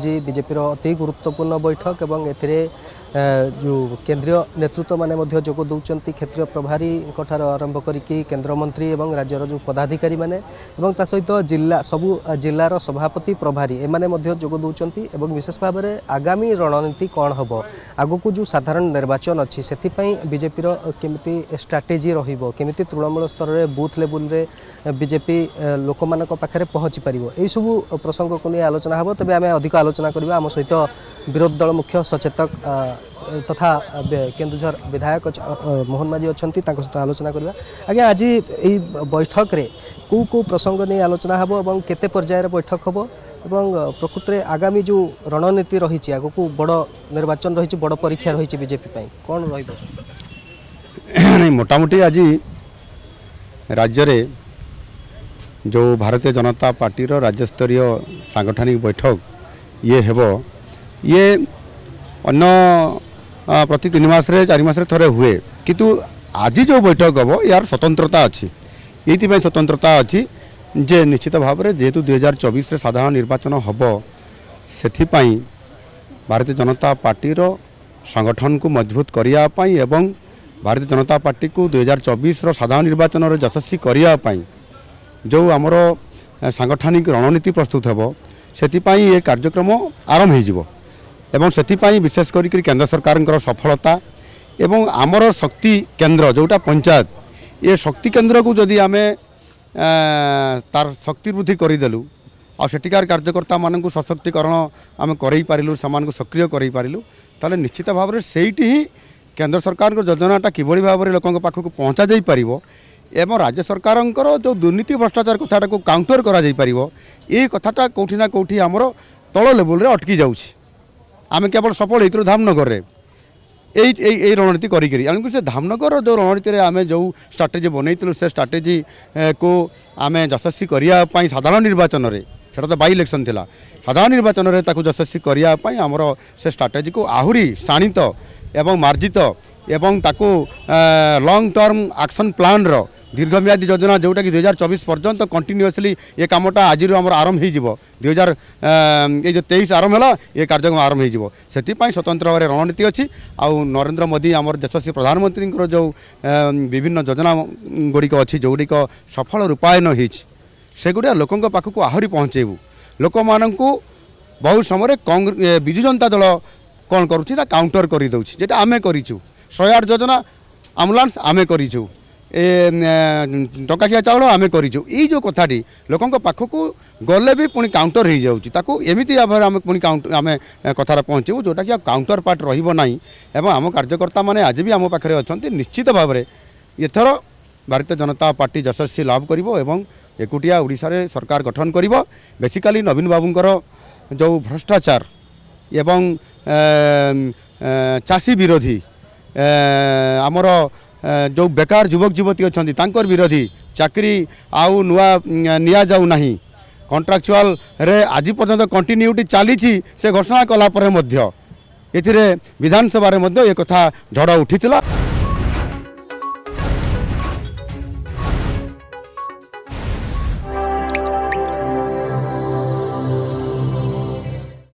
আজ বিজেপির অতি গুরুত্বপূর্ণ বৈঠক এবং এতে जो केन्द्रीय नेतृत्व मैंने जोग दौरान क्षेत्रीय प्रभारी आरंभ करी केन्द्रमंत्री और राज्यर जो पदाधिकारी मैंने सहित जिला सबू जिलार सभापति प्रभारी एम जोग दौरान विशेष भाव में आगामी रणनीति कौन हम आग को जो साधारण निर्वाचन अच्छी से बीजेपी केमी स्ट्राटेजी रमि तृणमूल स्तर में बुथ लेवल बीजेपी लोक पाखे पहुँची पार यू प्रसंग को नहीं आलोचना हम तेज आम अधिक आलोचना करवा आम सहित विरोधी दल मुख्य सचेतक তথা কেন্দুঝর বিধায়ক মোহন মাঝি অনেক তাঁর সহ আলোচনা করা আজ্ঞা আজ এই বৈঠকরে কেউ কেউ প্রসঙ্গ নিয়ে আলোচনা হব এবং কেতে পর্যায়ের বৈঠক হব এবং প্রকৃতরে আগামী যে রণনীতি রয়েছে আগুকু বড় নির্বাচন রয়েছে বড় পরীক্ষা রয়েছে বিজেপি কম রহব মোটামুটি আজ রাজ্যের যে ভারতীয় জনতা পার্টির রাজ্যস্তরীয় সাংগঠনিক বৈঠক ইয়ে হব ইয়ে অন্য প্রতি তিন মাসে চারি মাসে থরে হুয়ে কিন্তু আজি যে বৈঠক হব ইয়ার স্বতন্ত্রতা অছি স্বতন্ত্রতা অছি যে নিশ্চিত ভাবে যেহেতু দুই হাজার চবিশে সাধারণ নির্বাচন হব সেপাই ভারতীয় জনতা পার্টির কু মজবুত করা এবং ভারতীয় জনতা পার্টি কু দুই হাজার চবিশর সাধারণ নির্বাচন যশস্বী করা যে আমার সাংগঠনিক রণনীতি প্রস্তুত হব সেপাই এ কার্যক্রম আরম্ভ হয়ে এবং ସେଥିପାଇଁ ବିଶେଷ କରିକି କେନ୍ଦ୍ର ସରକାରଙ୍କର ସଫଳତା ଏବଂ ଆମର ଶକ୍ତି କେନ୍ଦ୍ର ଯେଉଁଟା ପଞ୍ଚାୟତ ଏ ଶକ୍ତି କେନ୍ଦ୍ରକୁ ଯଦି ଆମେ ତାର ଶକ୍ତି ବୃଦ୍ଧି କରିଦେଲୁ ଆଉ ସେଠିକାର କାର୍ଯ୍ୟକର୍ତ୍ତାମାନଙ୍କୁ ସଶକ୍ତିକରଣ ଆମେ କରେଇପାରିଲୁ ସେମାନଙ୍କୁ ସକ୍ରିୟ କରେଇପାରିଲୁ ତାହେଲେ ନିଶ୍ଚିତ ଭାବରେ ସେଇଠି ହିଁ କେନ୍ଦ୍ର ସରକାରଙ୍କ ଯୋଜନାଟା କିଭଳି ଭାବରେ ଲୋକଙ୍କ ପାଖକୁ ପହଞ୍ଚାଯାଇପାରିବ এবং রাজ্য সরকারঙ্কর যে দুর্নীতি ভ্রষ্টাচার কথাটাকে কাউন্টর করা যাই পারিব এই কথাটা কোটি না কোটি আমার তল লেভেলরে অটকি যাচ্ছে ଆମେ କେବଳ ସଫଳ ହେଇଥିଲୁ ଧାମନଗରରେ ଏଇ ଏଇ ଏଇ ରଣନୀତି କରିକିରି ଏଣୁକରି ସେ ଧାମନଗରର ଯେଉଁ ରଣନୀତିରେ ଆମେ ଯେଉଁ ଷ୍ଟ୍ରାଟେଜି ବନେଇଥିଲୁ ସେ ଷ୍ଟ୍ରାଟେଜିକୁ ଆମେ ଯଶସ୍ୱୀ କରିବା ପାଇଁ ସାଧାରଣ ନିର୍ବାଚନରେ সেটা তো বাই ইলেকশন লা সাধারণ নির্বাচনের তাকে যশস্বী করা আমার সে স্ট্রাটেজি কু আহরি শাণিত এবং মার্জিত এবং তাকে লং টর্ম আকশন প্লান্র দীর্ঘমেয়াদী যোজনা যেটা কি দুই হাজার চবিশ পর্যন্ত কন্টিনিউসলি এ কামটা আজির আমার আরম্ভ যাব দুই হাজার এই যে তেইশ আরম্ভ হল এ কার্যক্রম আরম্ভ যাব সেপাই স্বতন্ত্র ভাবে রণনীতি অছি আরেন্দ্র মোদি আমার যশস্বী প্রধানমন্ত্রী যে বিভিন্ন যোজনা গুড়িক অছি সফল রূপায়ন হয়েছে সেগুড়া লোক পাখক আহরি পৌঁছেবু লোক বহু সময় কংগ্রে বিজু জনতা দল কন করছে না কাউন্টর করে দেছি যেটা আমি করছু শহে আট যোজনা আম্বুলান্স আমি করছু ଟଙ୍କାକିଆ ଚାଉଳ ଆମେ କରିଛୁ ଏଇ ଯେଉଁ କଥାଟି ଲୋକଙ୍କ ପାଖକୁ ଗଲେ ବି ପୁଣି କାଉଣ୍ଟର ହେଇଯାଉଛି ତାକୁ ଏମିତି ଭାବରେ ଆମେ ପୁଣି କାଉଣ୍ଟର ଆମେ କଥାରେ ପହଞ୍ଚିବୁ ଯେଉଁଟାକି ଆଉ କାଉଣ୍ଟର ପାର୍ଟ ରହିବ ନାହିଁ ଏବଂ ଆମ କାର୍ଯ୍ୟକର୍ତ୍ତାମାନେ ଆଜି ବି ଆମ ପାଖରେ ଅଛନ୍ତି ନିଶ୍ଚିତ ଭାବରେ ଏଥର ଭାରତୀୟ ଜନତା ପାର୍ଟି ଯଶସ୍ୱୀ ଲାଭ କରିବ ଏବଂ ଏକୁଟିଆ ଓଡ଼ିଶାରେ ସରକାର ଗଠନ କରିବ ବେସିକାଲି ନବୀନ ବାବୁଙ୍କର ଯେଉଁ ଭ୍ରଷ୍ଟାଚାର ଏବଂ ଚାଷୀ ବିରୋଧୀ ଆମର जो बेकार युवक युवती अच्छा तर विरोधी ଚାକିରି ଆଉ ନୂଆ ନିଆଯାଉ ନାହିଁ କଣ୍ଟ୍ରାକ୍ଚୁଆଲ୍ରେ ଆଜି ପର୍ଯ୍ୟନ୍ତ କଣ୍ଟିନ୍ୟୁଟି ଚାଲିଛି ସେ ଘୋଷଣା କଲା ପରେ ମଧ୍ୟ ଏଥିରେ ବିଧାନସଭାରେ ମଧ୍ୟ ଏ କଥା ଝଡ଼ ଉଠିଥିଲା